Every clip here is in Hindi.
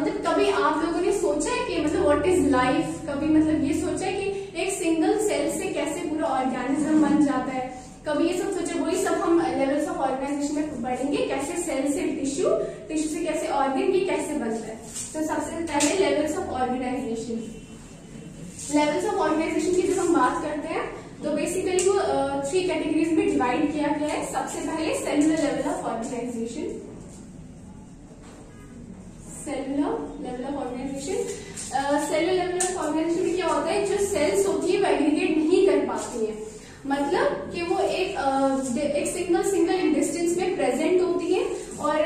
मतलब कभी आप लोगों ने सोचा है कि मतलब व्हाट इज़ लाइफ कभी मतलब ये सोचा है कि एक सिंगल सेल से कैसे पूरा ऑर्गेनिज्म बन जाता है? कभी ये सब सोचा वही सब हम लेवल्स ऑफ़ ऑर्गेनाइजेशन में पढ़ेंगे, कैसे सेल से टिश्यू टिश्यू से कैसे ऑर्गेन ये कैसे बनता है तो सबसे पहले levels of organisation levels of organisation की जब हम बात करते हैं तो बेसिकली वो थ्री कैटेगरीज में डिवाइड किया गया है. सबसे पहले cellular level of organisation cellular level of organisation cellular level of organisation क्या होता है? जो सेल्स होती है वो नहीं कर पाती है। मतलब कि वो एक uh, एक सिंगल सिंगल डिस्टेंस में प्रेजेंट होती है और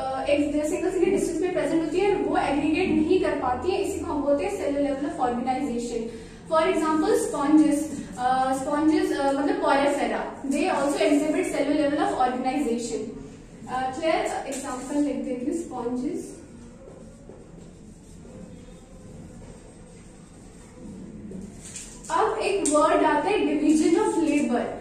uh, एक सिंगल सिंगल डिस्टेंस में प्रेजेंट होती है वो एग्रीगेट नहीं कर पाती है। इसी को हम बोलते हैं cellular level of organisation for example sponges sponges मतलब Porifera they also exhibit cellular level of organisation clear example लिख देती हूँ स्पॉन्जेस एक वर्ड आता है division of labour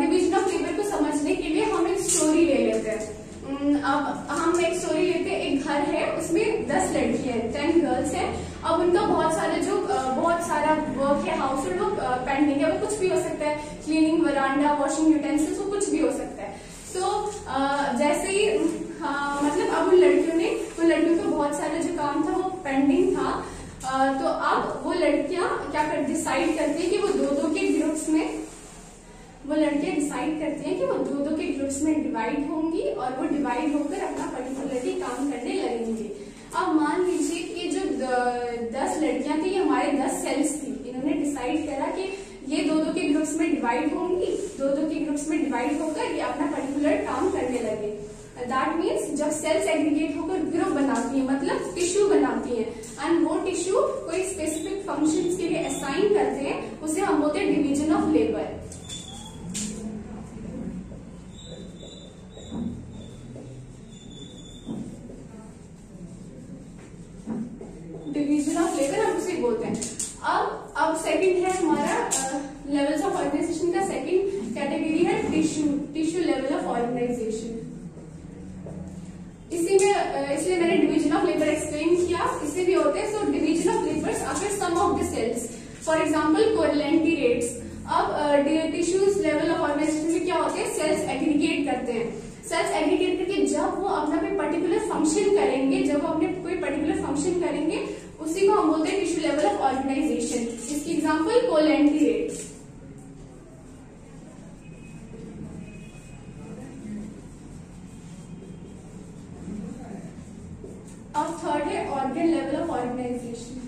division of labour को समझने के लिए हम एक स्टोरी ले लेते हैं. अब हम एक स्टोरी लेते हैं एक घर है उसमें दस लड़की है टेन गर्ल्स है. अब उनका बहुत सारा जो बहुत सारा वर्क है हाउस होल्ड वो पेंडिंग है वो कुछ भी हो सकता है. क्लीनिंग वरांडा वॉशिंग यूटेंसिल्स वो कुछ भी हो सकता है. सो so, जैसे ही मतलब अब उन लड़कियों ने उन लड़कियों का बहुत सारा जो काम था वो पेंडिंग था. तो अब वो लड़कियाँ क्या कर डिसाइड करती है कि वो दो दो के ग्रुप्स में, वो लड़कियाँ डिसाइड करती हैं कि वो दो दो के ग्रुप्स में डिवाइड होंगी और वो डिवाइड होकर अपना पर्टिकुलरली काम करने लगेंगे। अब मान लीजिए कि जो दस लड़कियाँ थी, ये हमारे दस सेल्स थी। इन्होंने डिसाइड करा कि ये दो दो के ग्रुप्स में डिवाइड होंगी दो दो के ग्रुप्स में डिवाइड होकर ये अपना पर्टिकुलर काम करने लगे। दैट मीन्स जब सेल्स एग्रीगेट होकर ग्रुप बनाती है मतलब टिश्यू बनाती है एंड वो टिश्यू कोई स्पेसिफिक फ़ंक्शंस के लिए असाइन करते हैं उसे हम बोलते हैं division of labour division of labour हम उसे बोलते हैं अब अब सेकंड है हमारा लेवल्स ऑफ़ ऑर्गेनाइजेशन का सेकंड कैटेगरी है tissue tissue level of organisation इसी में इसलिए मैंने डिवीज़न ऑफ़ लेबर एक्सप्लेन किया इसे भी होते हैं so division of labours after the cells. For example, for rates. अब टिश्यूज लेवल ऑफ़ ऑर्गेनाइजेशन में क्या होते हैं सेल्स एग्रीगेट करते हैं सेल्स एग्रीगेट करके जब वो अपना कोई पर्टिकुलर फ़ंक्शन करेंगे जब वो अपने कोई पर्टिकुलर फ़ंक्शन करेंगे उसी को हम बोलते हैं टिश्यू लेवल ऑफ़ ऑर्गेनाइजेशन इसकी एग्ज़ाम्पल कोलेंटी रेट्स अब थर्ड है ऑर्गन लेवल ऑफ़ ऑर्गेनाइजेशन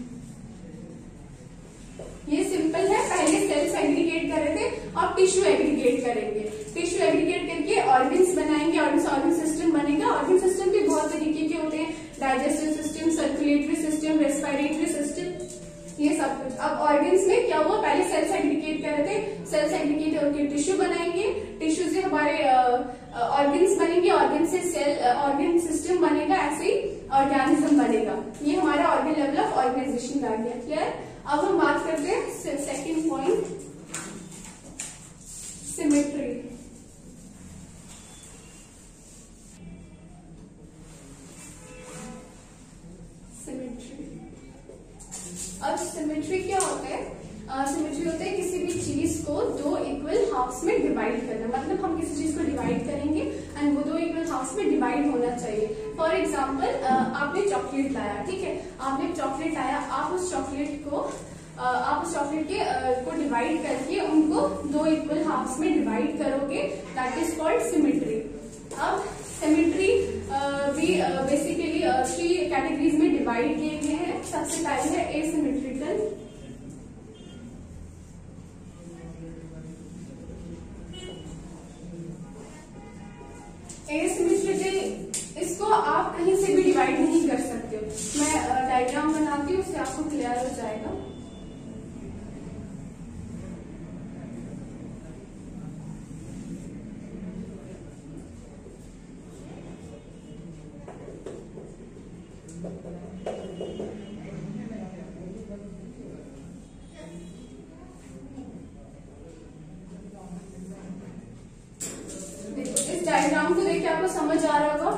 ये सिंपल है पहले सेल्स एग्रीगेट कर रहे थे अब टिश्यू एग्रीगेट करेंगे टिश्यू एग्रीगेट करके ऑर्गन्स बनाएँगे ऑर्गन ऑर्गन सिस्टम बनेगा ऑर्गन सिस्टम भी बहुत तरीके के होते हैं digestive system circulatory system respiratory system ये सब कुछ। अब ऑर्गन्स में क्या हुआ? पहले सेल्स एग्रीगेट कर रहे थे। सेल्स एग्रीगेट होकर टिश्यू बनाएँगे। टिश्यू से हमारे ऑर्गन्स बनेंगे। ऑर्गन से सेल ऑर्गन सिस्टम बनेगा, ऐसे ही ऑर्गेनिज्म बनेगा। ये हमारा ऑर्गन लेवल ऑफ़ ऑर्गेनाइजेशन आ गया क्लियर अब हम बात करते हैं सेकेंड पॉइंट सिमेट्री सिमेट्री होता है, किसी भी चीज़ को दो इक्वल हाफ्स में डिवाइड करना। मतलब हम किसी चीज़ को डिवाइड करेंगे एंड वो दो इक्वल हाफ्स में डिवाइड होना चाहिए। फॉर एग्ज़ाम्पल आपने चॉकलेट लाया, ठीक है? आपने चॉकलेट लाया, आप उस चॉकलेट को आप उस चॉकलेट के को डिवाइड करके उनको दो इक्वल हाफ्स में डिवाइड करोगे। दैट इज़ कॉल्ड सिमेट्री अब सिमेट्री भी बेसिकली थ्री कैटेगरीज में डिवाइड किए गए हैं। सबसे पहले है एसिमेट्रिकल एसिमेट्रिकल आपको क्लियर हो जाएगा? डायग्राम को देखिए आपको समझ आ रहा होगा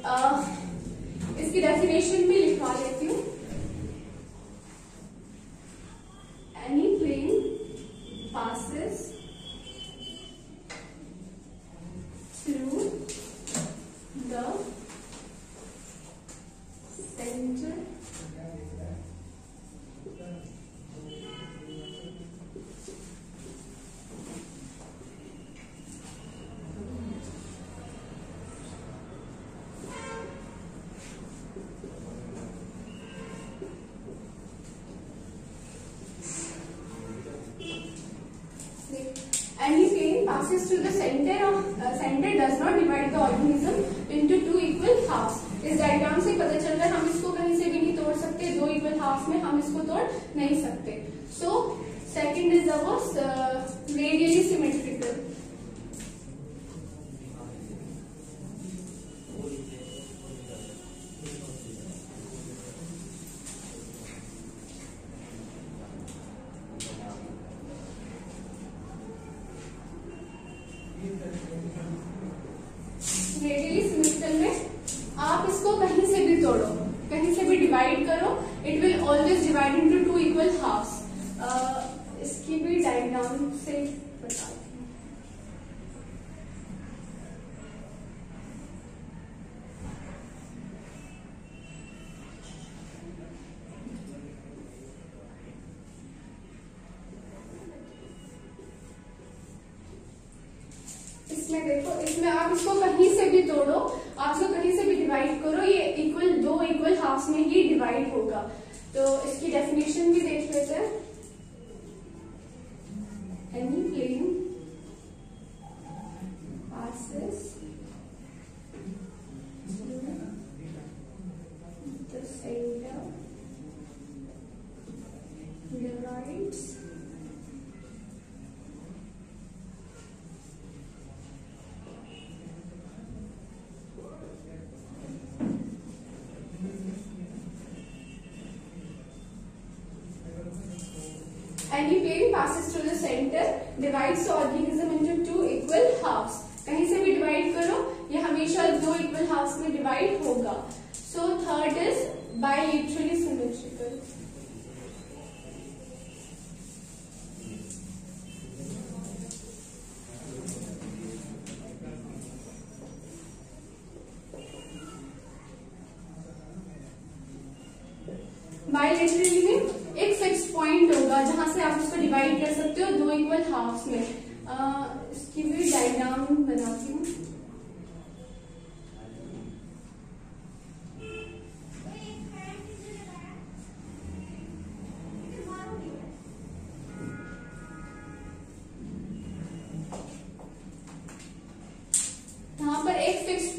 इसकी डेफिनेशन भी लिखवा लेती हूँ। Passes through the center of uh, center does not divide the organism into two equal halves इस डायग्राम से पता चल रहा है हम इसको कहीं से भी नहीं तोड़ सकते दो इक्वल हाफ़ में हम इसको तोड़ नहीं सकते so second is ours radially symmetrical radially symmetrical में आप इसको भी कहीं से भी डिवाइड करो it will always divide into two equal half इसकी भी डायग्राम से plane passes through the center, divides the organism into two equal halves. कहीं से भी divide करो ये हमेशा दो equal halves में divide होगा so third is bilaterally symmetrical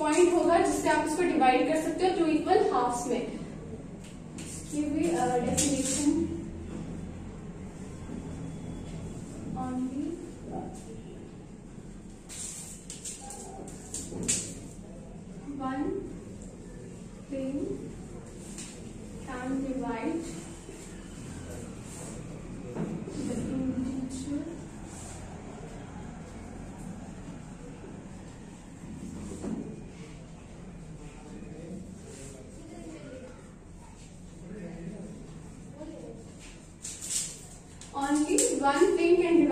point होगा जिससे आप इसको डिवाइड कर सकते हो टू इक्वल हाफ़ में। इसकी भी definition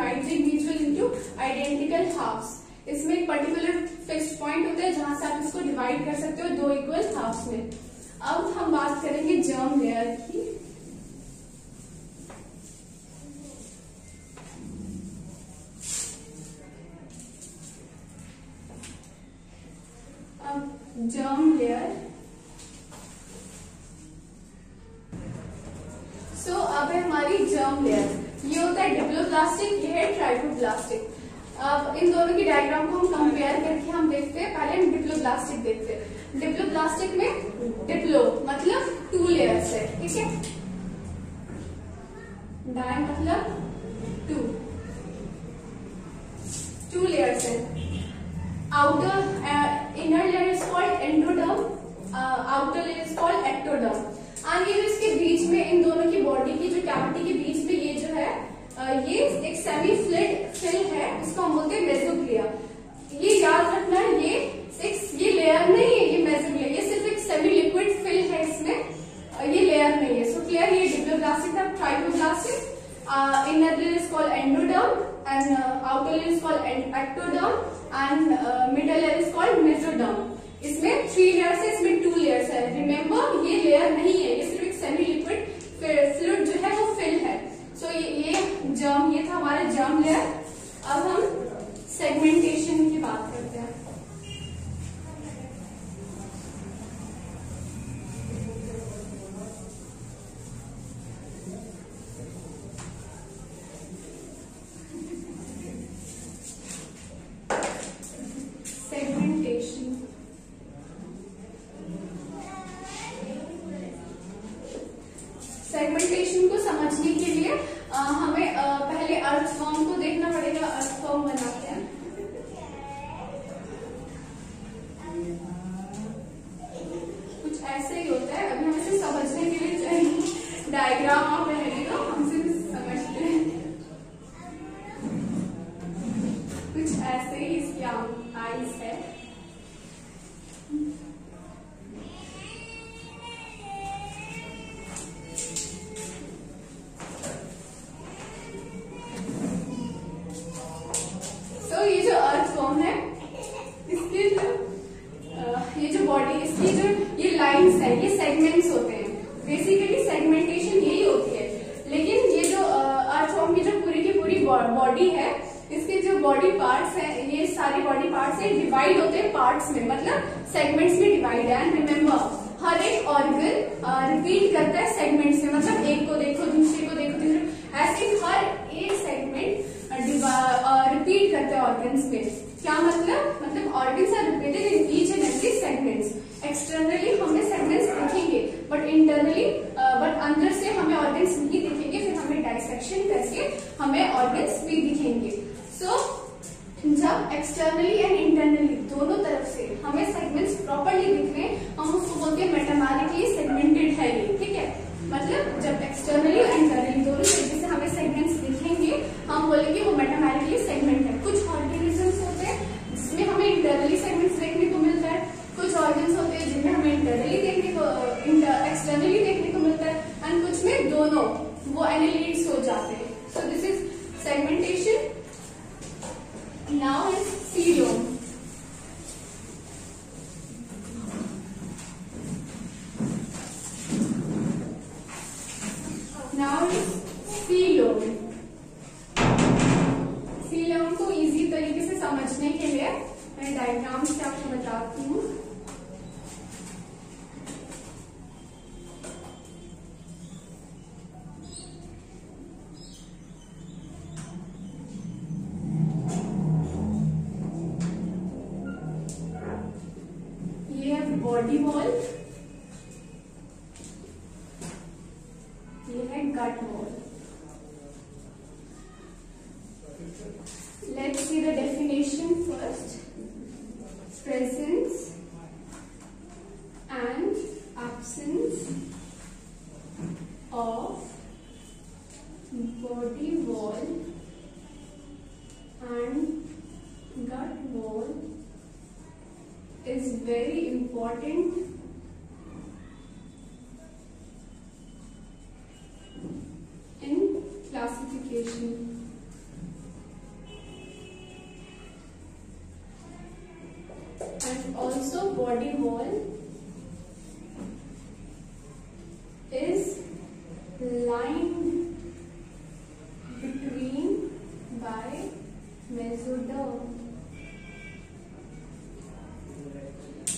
can divide into identical half इसमें एक पर्टिकुलर फिक्स पॉइंट होता है जहाँ से आप इसको डिवाइड कर सकते हो दो इक्वल हाफ्स में। अब हम बात करेंगे जर्म लेयर की। डायग्राम को हम कंपेयर करके हम देखते हैं। पहले हम डिप्लोप्लास्टिक देखते हैं। डिप्लोप्लास्टिक में डिप्लो मतलब टू लेयर्स है, ठीक है? डाय मतलब टू टू लेयर्स है outer inner layer is called endoderm outer layer is called ectoderm आगे जो इसके बीच में इन दोनों की बॉडी की जो कैविटी के Uh, inner layer is called endoderm and uh, outer layer is called ectoderm and uh, middle layer is called mesoderm. इसमें थ्री लेयर्स है इसमें टू लेयर्स है रिमेम्बर ये लेयर नहीं है ये सिर्फ़ एक सेमी लिक्विड फ्लूड जो है वो फिल है सो so, ये, ये जर्म ये था हमारा जर्म लेयर अब हम सेगमेंटेशन की बात बॉडी वॉल ये है gut wall let's body wall is lined between by mesoderm.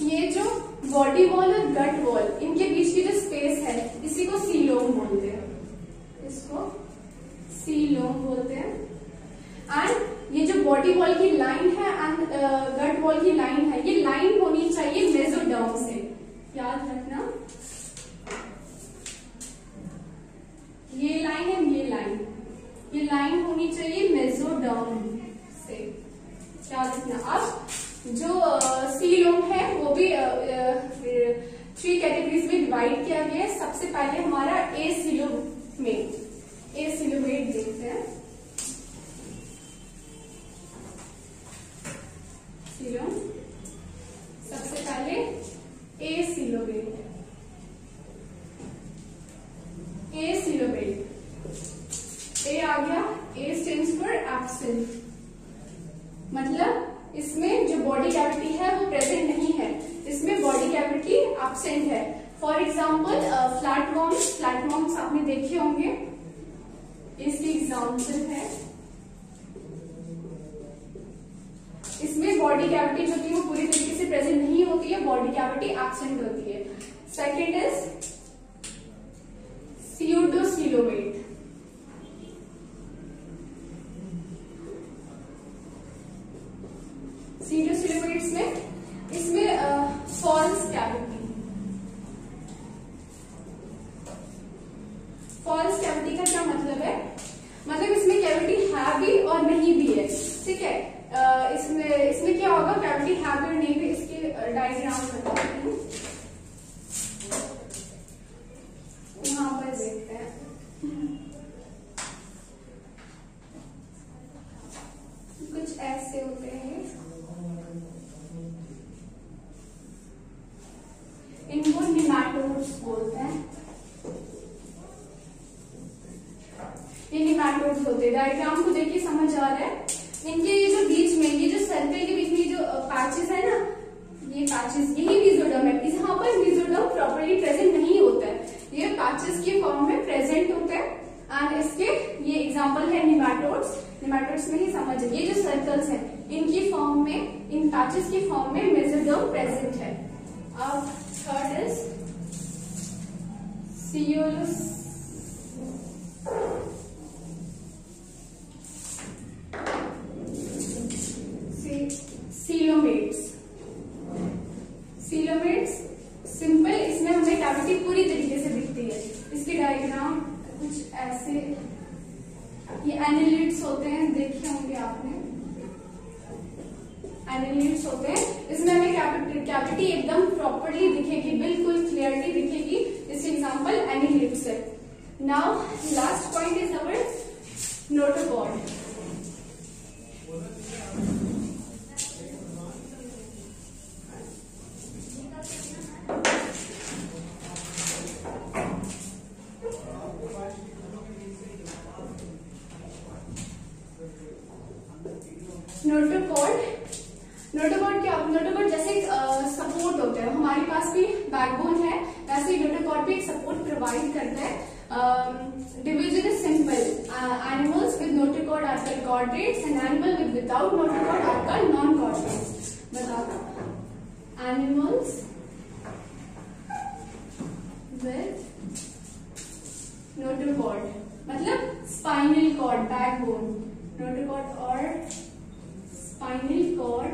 ये जो बॉडी वॉल और गट वॉल इनके बीच की जो स्पेस है इसी को सीलोम बोलते हैं इसको सीलोम बोलते हैं एंड ये जो बॉडी वॉल की लाइन है एंड गट वॉल की लाइन है ये लाइन होनी चाहिए मेजोडर्म से याद रखना। ये लाइन है, ये लाइन ये लाइन होनी चाहिए मेजोडर्म से। याद रखना। अब जो सीलोम है, वो भी थ्री कैटेगरीज में डिवाइड किया गया है। सबसे पहले हमारा ए सिलोमेट ए सिलोमेट देखते हैं। सीलोम सबसे पहले acoelomate acoelomate a absent मतलब इसमें जो बॉडी कैविटी है, वो प्रेजेंट नहीं है. इसमें बॉडी कैविटी एब्सेंट है. फॉर एग्ज़ाम्पल फ्लैटवॉर्म्स फ्लैटवॉर्म्स आपने देखे होंगे. इसकी एग्ज़ाम्पल है. इसमें बॉडी कैविटी जो थी वो पूरी तरीके से प्रेजेंट नहीं होती है बॉडी कैविटी एब्सेंट होती है। सेकेंड इज़ सीओडोसिलोमेट सीडोसिलोमेट्स में, इसमें फॉल्स कैविटी फॉल्स कैविटी का क्या मतलब है? मतलब इसमें कैविटी है भी और नहीं भी है, ठीक है इसमें इसमें क्या होगा कैविटी है भी और नहीं भी इसके डायग्राम बताते हैं यहाँ पर देखते हैं कुछ ऐसे होते हैं इनको बोलते हैं। ये होते हैं। डायग्राम को देखिए, समझ आ रहा है। इनके ये जो बीच में, ये जो सर्कल के बीच में जो पैचेस है ना ये पैचेस यही मिजोडम है। यहाँ पर मिजोडम प्रॉपरली प्रेजेंट नहीं होता है। ये पैचेस के फॉर्म में प्रेजेंट होते हैं। एंड इसके, ये एग्जांपल है निमैटोड्स निमैटोड्स में ही समझ ये जो सर्कल्स हैं, इनकी फॉर्म में, इन पैचेस की फॉर्म में मेजोडर्म प्रेजेंट है। अब third is coelous coelomates coelomates simple इसमें हमें कैविटी पूरी तरीके से दिखती है इसके डायग्राम कुछ ऐसे ये एनिलिट्स होते हैं, देखे होंगे आपने? एनिलिट्स होते हैं। इसमें हमें कैपिटी एकदम प्रॉपरली दिखेगी, बिल्कुल क्लियरली दिखेगी। इस एग्जांपल एनिलिट्स है। Now last point is our notochord notochord notochord क्या नोटोकॉर्ड जैसे सपोर्ट होता है। हमारे पास भी बैकबोन है। वैसे नोटोकॉर्ड भी एक सपोर्ट प्रोवाइड करता है। Division is simple animals with notochord are called chordates and animal with without notochord are called non chordates बताओ। एनिमल्स विद नोटोकॉर्ड मतलब स्पाइनल कॉर्ड बैकबोन नोटोकॉर्ड और spinal cord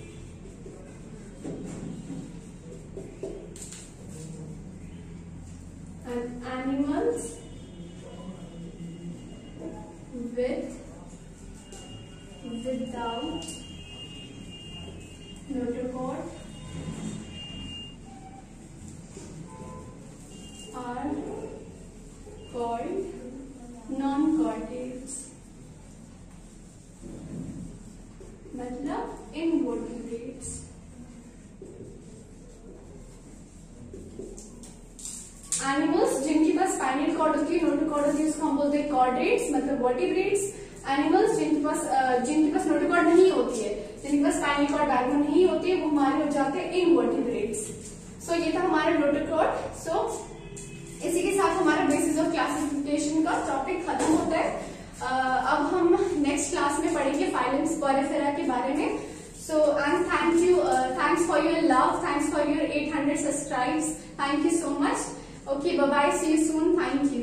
होती है कॉर्डेट्स मतलब वर्टिब्रेट्स एनिमल्स जिनके पास जिनके पास नोटोकॉर्ड नहीं होती है जिनके पास स्पाइनल कॉर्ड बैकबोन नहीं होती है वो हमारे हो जाते हैं इनवर्टिब्रेट्स सो ये था हमारा नोटोकॉर्ड सो इसी के साथ हमारा बेसिस ऑफ़ क्लासिफिकेशन का टॉपिक खत्म होता है uh, अब हम नेक्स्ट क्लास में पढ़ेंगे फाइलेंस पॉरेफेरा के बारे में So and thank you, uh, thanks for your love, thanks for your 800 subscribes. Thank you so much. Okay, bye bye. See you soon. Thank you.